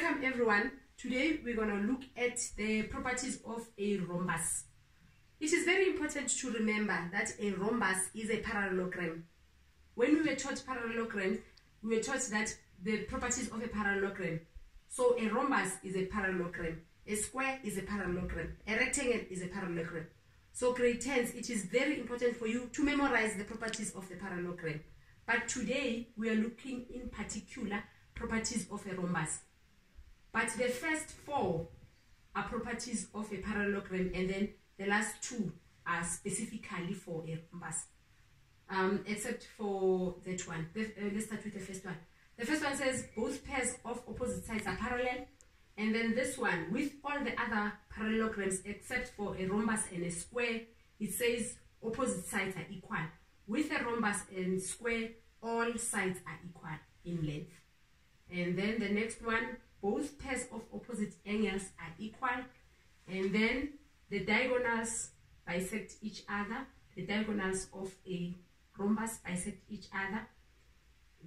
Welcome everyone. Today we're going to look at the properties of a rhombus. It is very important to remember that a rhombus is a parallelogram. When we were taught parallelogram, we were taught that the properties of a parallelogram. So a rhombus is a parallelogram, a square is a parallelogram, a rectangle is a parallelogram. So grade 10s, it is very important for you to memorize the properties of the parallelogram. But today we are looking in particular properties of a rhombus. But the first four are properties of a parallelogram and then the last two are specifically for a rhombus. Um, except for that one. The, uh, let's start with the first one. The first one says both pairs of opposite sides are parallel. And then this one, with all the other parallelograms except for a rhombus and a square, it says opposite sides are equal. With a rhombus and square, all sides are equal in length. And then the next one, both pairs of opposite angles are equal. And then the diagonals bisect each other. The diagonals of a rhombus bisect each other.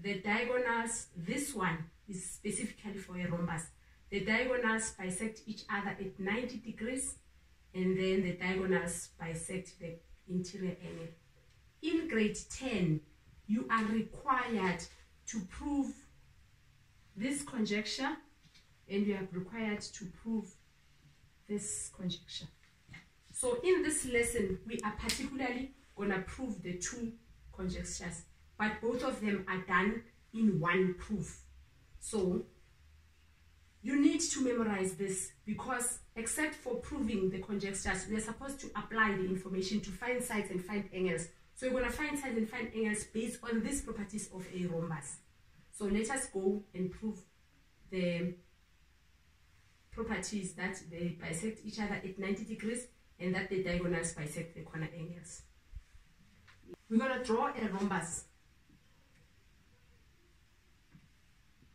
The diagonals this one is specifically for a rhombus. The diagonals bisect each other at 90 degrees and then the diagonals bisect the interior angle. In grade 10 you are required to prove this conjecture and you are required to prove this conjecture. So in this lesson, we are particularly going to prove the two conjectures, but both of them are done in one proof. So you need to memorize this because except for proving the conjectures, we are supposed to apply the information to find sides and find angles. So we're going to find sides and find angles based on these properties of a rhombus. So let us go and prove the properties that they bisect each other at 90 degrees and that the diagonals bisect the corner angles. We're going to draw a rhombus.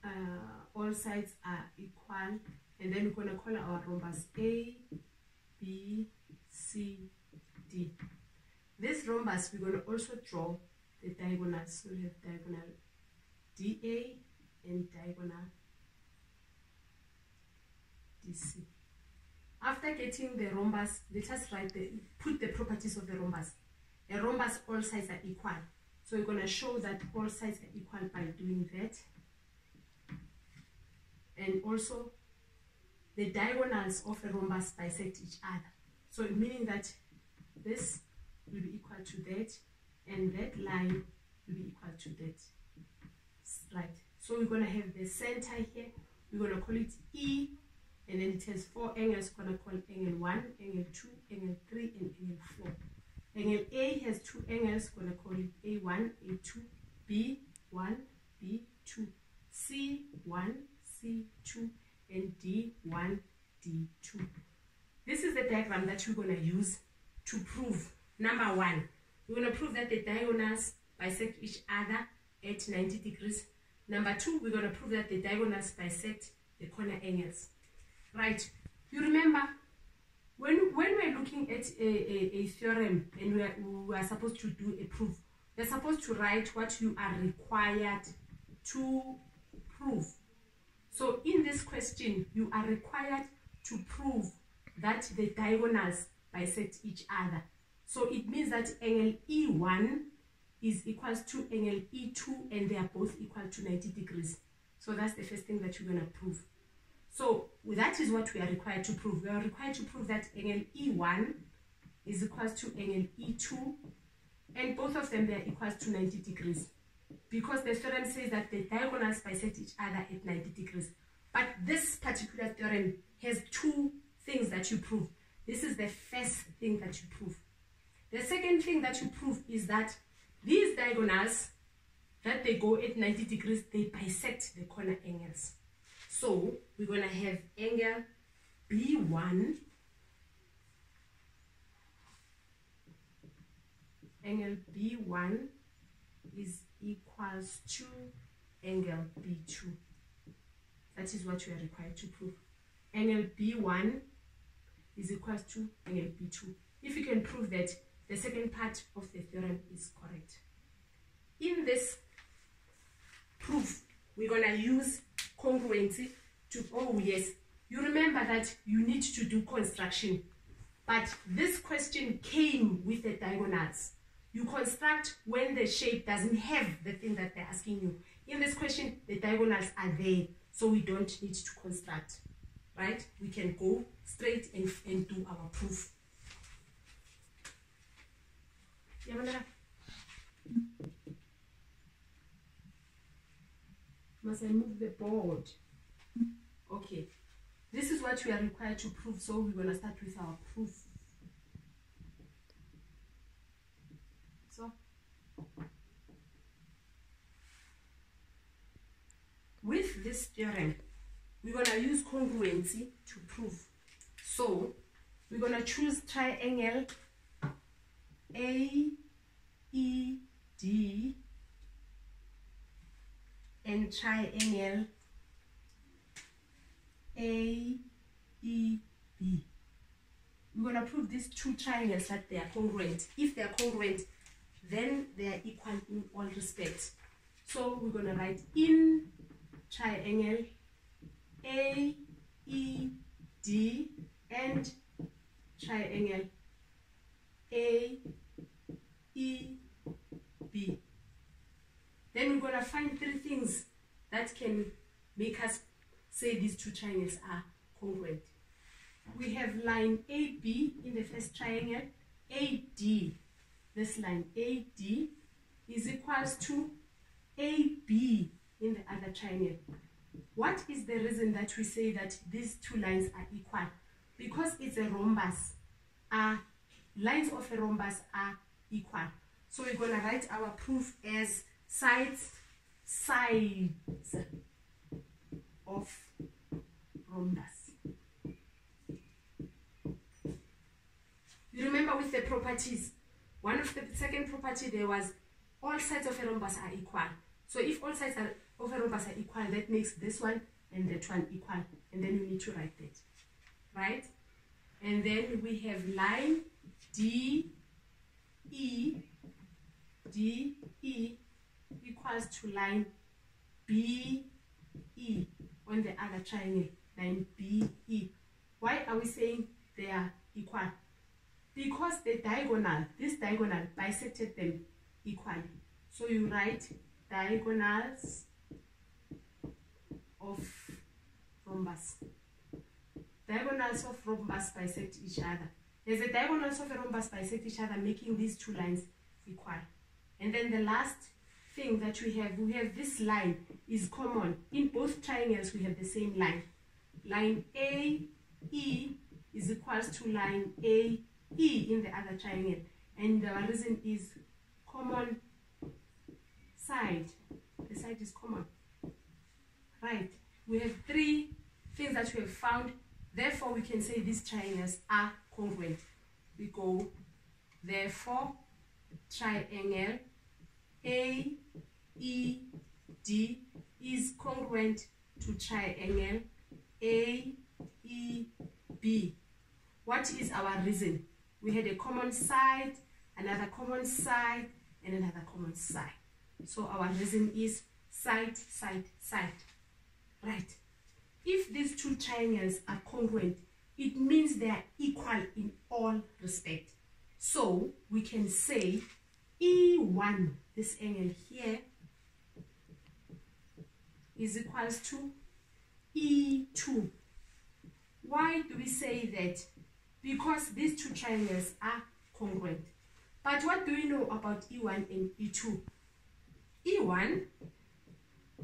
Uh, all sides are equal and then we're going to call our rhombus A, B, C, D. This rhombus, we're going to also draw the diagonals. So we have diagonal DA and diagonal DC. After getting the rhombus, let us write the, put the properties of the rhombus. A rhombus, all sides are equal. So we're going to show that all sides are equal by doing that. And also, the diagonals of a rhombus bisect each other. So meaning that this will be equal to that, and that line will be equal to that. Right. So we're going to have the center here. We're going to call it E and then it has four angles gonna call angle 1 angle 2 angle 3 and angle 4 angle a has two angles gonna call it a1 a2 b1 b2 c1 c2 and d1 d2 this is the diagram that we're going to use to prove number one we're to prove that the diagonals bisect each other at 90 degrees. Number two we're going to prove that the diagonals bisect the corner angles Right. You remember when when we're looking at a, a, a theorem and we are, we are supposed to do a proof, we're supposed to write what you are required to prove. So in this question, you are required to prove that the diagonals bisect each other. So it means that angle E1 is equals to angle E2 and they are both equal to 90 degrees. So that's the first thing that you're going to prove. So that is what we are required to prove. We are required to prove that angle E1 is equal to angle E2 and both of them they are equal to 90 degrees because the theorem says that the diagonals bisect each other at 90 degrees. But this particular theorem has two things that you prove. This is the first thing that you prove. The second thing that you prove is that these diagonals that they go at 90 degrees, they bisect the corner angles. So we're going to have angle B1 angle B1 is equals to angle B2. That is what we are required to prove. Angle B1 is equals to angle B2. If you can prove that, the second part of the theorem is correct. In this proof, we're going to use congruency to, oh yes, you remember that you need to do construction. But this question came with the diagonals. You construct when the shape doesn't have the thing that they're asking you. In this question, the diagonals are there, so we don't need to construct, right? We can go straight and, and do our proof. Must I move the board? Okay. This is what we are required to prove, so we're going to start with our proof. So, with this theorem, we're going to use congruency to prove. So, we're going to choose triangle A, E, D, and triangle A, E, B. We're going to prove these two triangles that they are congruent. If they are congruent, then they are equal in all respects. So we're going to write in triangle A, E, D, and triangle A, E, B. Then we're going to find three things that can make us say these two triangles are congruent. We have line AB in the first triangle, AD, this line AD is equals to AB in the other triangle. What is the reason that we say that these two lines are equal? Because it's a rhombus. Uh, lines of a rhombus are equal. So we're going to write our proof as sides sides of rhombus. You remember with the properties, one of the second property there was all sides of a rhombus are equal. So if all sides are, of a rhombus are equal, that makes this one and that one equal. And then you need to write that, right? And then we have line D, E, D, E equals to line B, E on the other triangle, line B, E. Why are we saying they are equal? Because the diagonal, this diagonal bisected them equally. So you write diagonals of rhombus. Diagonals of rhombus bisect each other. There's a diagonals of a rhombus bisect each other, making these two lines equal. And then the last thing that we have, we have this line is common. In both triangles, we have the same line. Line A, E is equals to line A, E in the other triangle. And the reason is common side. The side is common. Right. We have three things that we have found. Therefore, we can say these triangles are congruent. We go, therefore, triangle A, E, D is congruent to triangle A, E, B. What is our reason? We had a common side, another common side, and another common side. So our reason is side, side, side. Right. If these two triangles are congruent, it means they are equal in all respect. So we can say E1, this angle here, is equals to E2. Why do we say that? Because these two triangles are congruent. But what do we know about E1 and E2? E1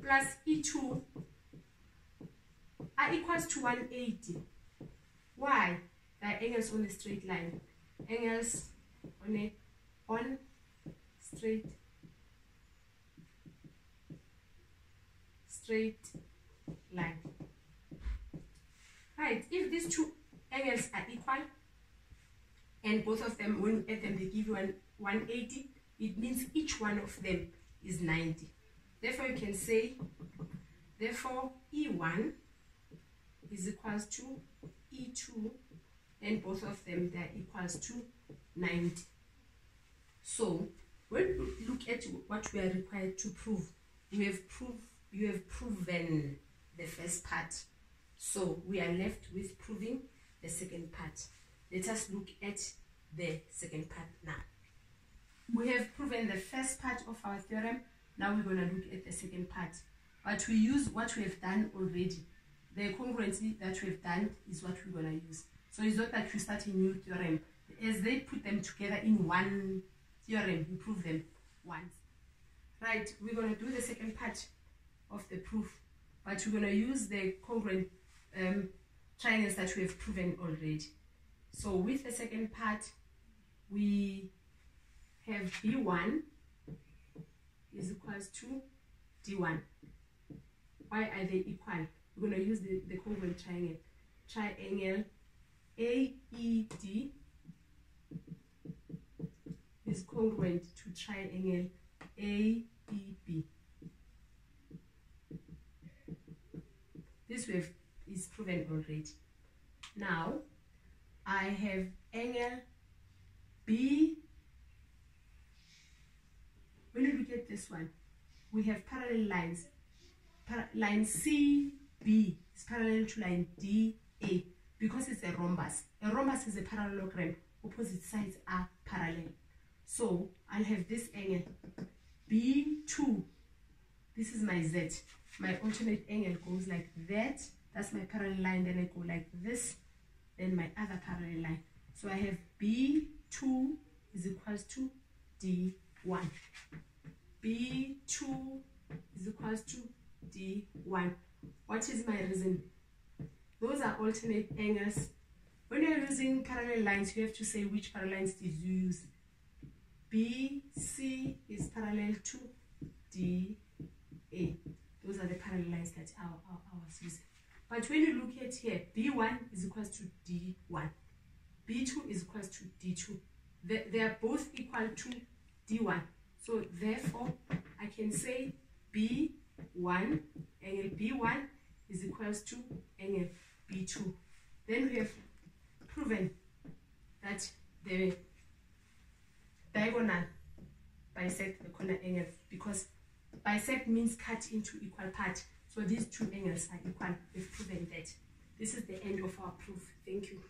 plus E2 are equals to 180. Why? They are angles on a straight line. Angles on a on straight straight line. Right, if these two angles are equal and both of them, when you add them, they give you one, 180, it means each one of them is 90. Therefore, you can say, therefore, E1 is equals to E2 and both of them, they are equals to 90. So, when we look at what we are required to prove, we have proved you have proven the first part. So we are left with proving the second part. Let us look at the second part now. We have proven the first part of our theorem. Now we're going to look at the second part. But we use what we have done already. The congruency that we have done is what we're going to use. So it's not that you start a new theorem. As they put them together in one theorem, you prove them once. Right, we're going to do the second part of the proof, but we're going to use the congruent um, triangles that we have proven already. So with the second part, we have B1 is equals to D1. Why are they equal? We're going to use the, the congruent triangle. Triangle AED is congruent to triangle AEB. This wave is proven already. Now, I have angle B. When you look at this one, we have parallel lines. Par line CB is parallel to line DA because it's a rhombus. A rhombus is a parallelogram. Opposite sides are parallel. So I'll have this angle B2 this is my Z. My alternate angle goes like that. That's my parallel line. Then I go like this. Then my other parallel line. So I have B2 is equals to D1. B2 is equals to D1. What is my reason? Those are alternate angles. When you're using parallel lines, you have to say which parallel lines did you use. BC is parallel to D1. But when you look at here, B1 is equals to D1. B2 is equals to D2. They, they are both equal to D1. So therefore, I can say B1, angle B1 is equals to angle B2. Then we have proven that the diagonal bisect the corner angle because bisect means cut into equal parts. So these two angles are equal. We've proven that. This is the end of our proof. Thank you.